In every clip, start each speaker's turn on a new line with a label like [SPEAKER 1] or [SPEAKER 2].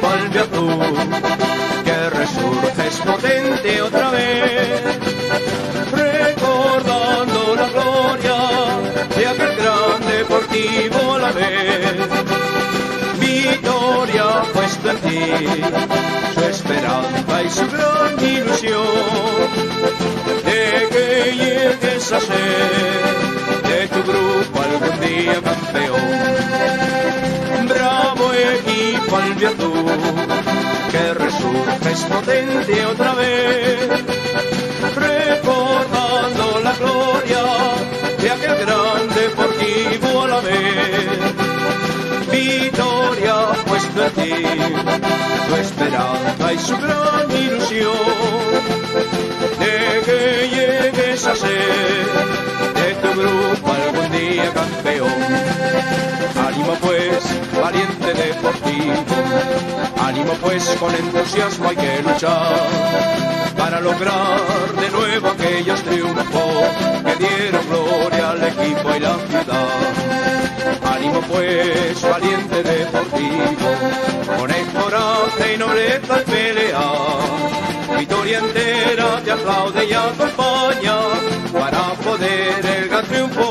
[SPEAKER 1] volvió tú, que resurges potente otra vez, recordando la gloria de aquel gran deportivo a la vez. Victoria puesta en ti, su esperanza y su gran ilusión de que llegues a ser. Equipo albiazul, que resurges potente otra vez, recordando la gloria de aquel gran deportivo a la vez. Victoria puesto en ti, tu esperanza y su gran ilusión, de que llegues a ser pues, valiente deportivo, ánimo pues, con entusiasmo hay que luchar para lograr de nuevo aquellos triunfos que dieron gloria al equipo y la ciudad. Ánimo pues, valiente deportivo, con el coraje y nobleza al pelear. Victoria entera te aplaude y acompaña para poder el gran triunfo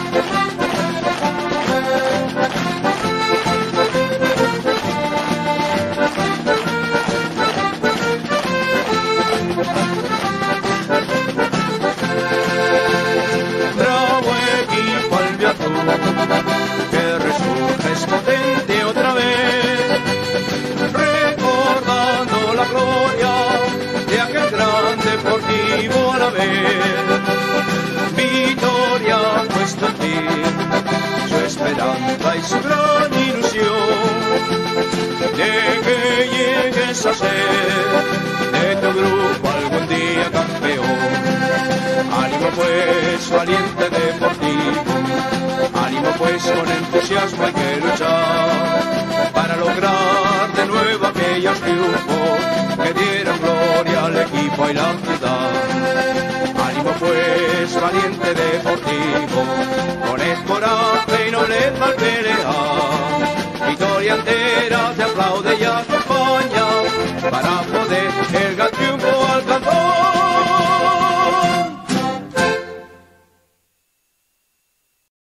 [SPEAKER 1] su esperanza y su gran ilusión, de que llegues a ser de tu grupo algún día campeón. Ánimo pues, valiente deportivo, ánimo pues, con entusiasmo hay que luchar valiente deportivo,